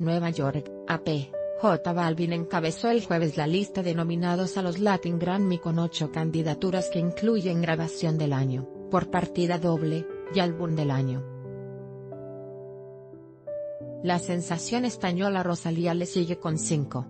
Nueva York, AP. J Balvin encabezó el jueves la lista de nominados a los Latin Grammy con ocho candidaturas que incluyen Grabación del Año, por partida doble, y Álbum del Año. La sensación española Rosalía le sigue con cinco.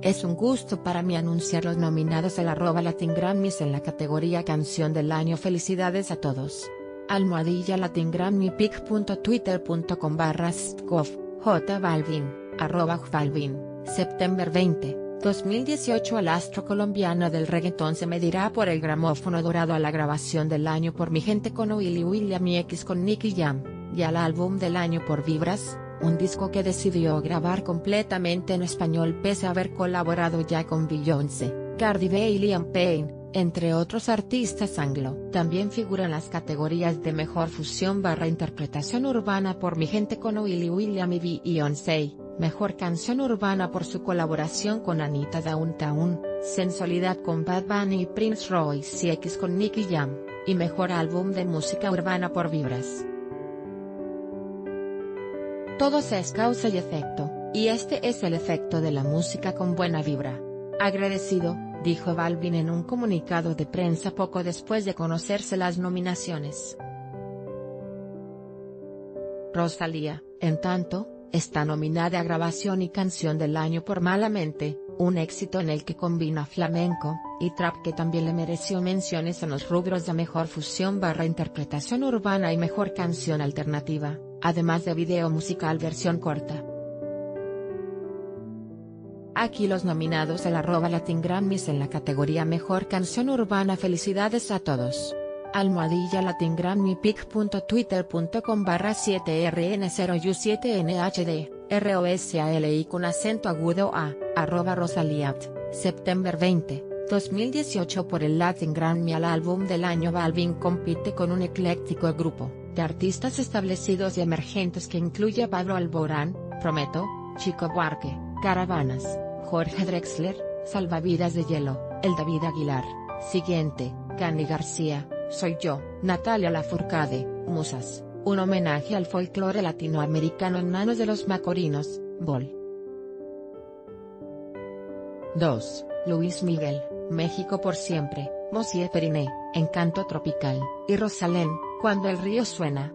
Es un gusto para mí anunciar los nominados al arroba Latin Grammys en la categoría Canción del Año Felicidades a todos. Almohadilla Latin Grammy pic.twitter.com barra J Balvin, arroba Balvin, septiembre 20, 2018 Al astro colombiano del reggaetón se medirá por el gramófono dorado a la grabación del año por Mi Gente con Willy William y X con Nicky Jam, y al álbum del año por Vibras, un disco que decidió grabar completamente en español pese a haber colaborado ya con Beyoncé, Cardi B y Liam Payne, entre otros artistas anglo. También figuran las categorías de Mejor Fusión barra Interpretación Urbana por Mi Gente con Willy William y Beyoncé, Mejor Canción Urbana por su colaboración con Anita Downtown, Sensualidad con Bad Bunny y Prince Royce y con Nicky Jam, y Mejor Álbum de Música Urbana por Vibras. Todo es causa y efecto, y este es el efecto de la música con buena vibra. Agradecido, dijo Balvin en un comunicado de prensa poco después de conocerse las nominaciones. Rosalía, en tanto, está nominada a Grabación y Canción del Año por Malamente, un éxito en el que combina flamenco, y trap que también le mereció menciones en los rubros de Mejor Fusión barra Interpretación Urbana y Mejor Canción Alternativa, además de video musical versión corta. Aquí los nominados al arroba Latin Grammys en la categoría Mejor Canción Urbana. Felicidades a todos. Almohadilla Latin Grammy pic.twitter.com barra 7rn0u7nhd, rosali con acento agudo a, arroba Rosaliat, septiembre 20, 2018 por el Latin Grammy al álbum del año. Balvin compite con un ecléctico grupo, de artistas establecidos y emergentes que incluye Pablo Alborán, Prometo, Chico Buarque, Caravanas, Jorge Drexler, Salvavidas de Hielo, El David Aguilar, Siguiente, Cani García, Soy Yo, Natalia Lafourcade, Musas, un homenaje al folclore latinoamericano en manos de los macorinos, Bol. 2. Luis Miguel, México por siempre, Mosier Periné, Encanto Tropical, y Rosalén, Cuando el río suena,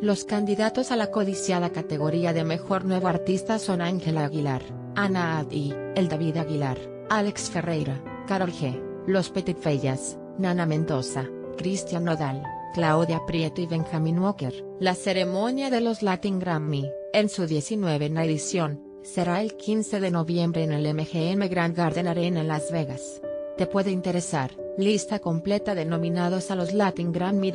los candidatos a la codiciada categoría de Mejor Nuevo Artista son Ángela Aguilar, Ana Adi, El David Aguilar, Alex Ferreira, Carol G., Los Petit Fellas, Nana Mendoza, Cristian Nodal, Claudia Prieto y Benjamin Walker. La ceremonia de los Latin Grammy, en su 19 edición, será el 15 de noviembre en el MGM Grand Garden Arena en Las Vegas. Te puede interesar, lista completa de nominados a los Latin Grammy